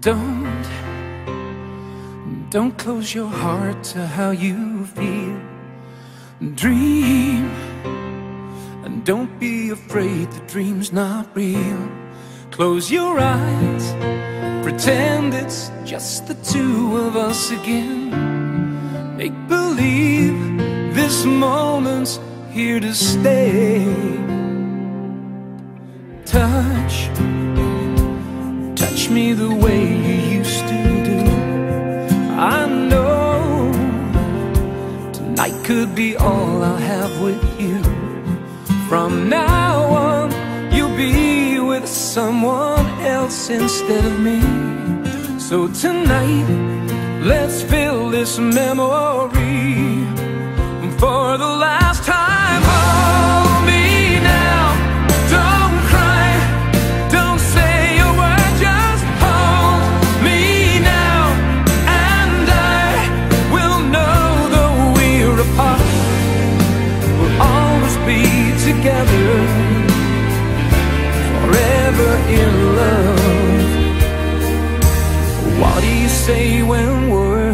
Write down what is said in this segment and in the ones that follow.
Don't, don't close your heart to how you feel. Dream, and don't be afraid the dream's not real. Close your eyes, pretend it's just the two of us again. Make believe this moment's here to stay. Touch me the way you used to do. I know tonight could be all I'll have with you. From now on, you'll be with someone else instead of me. So tonight, let's fill this memory for the last time.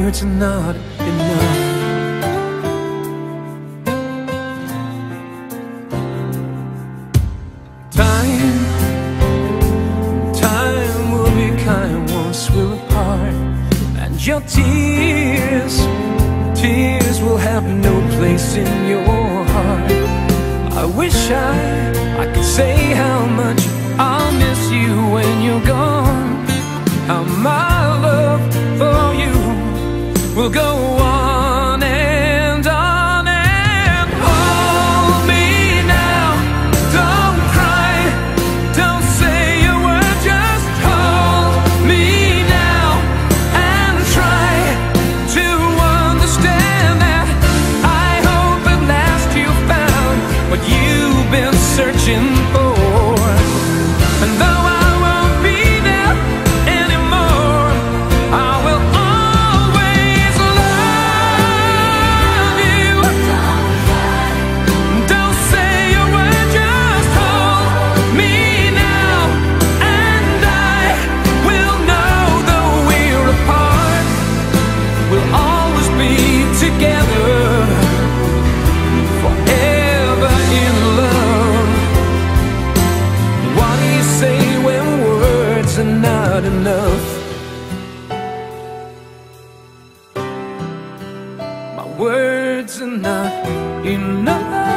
Words are not enough? Time, time will be kind once we're apart, and your tears, tears will have no place in your heart. I wish I, I could say how much I'll miss you when you're gone. How my not enough. My words are not enough.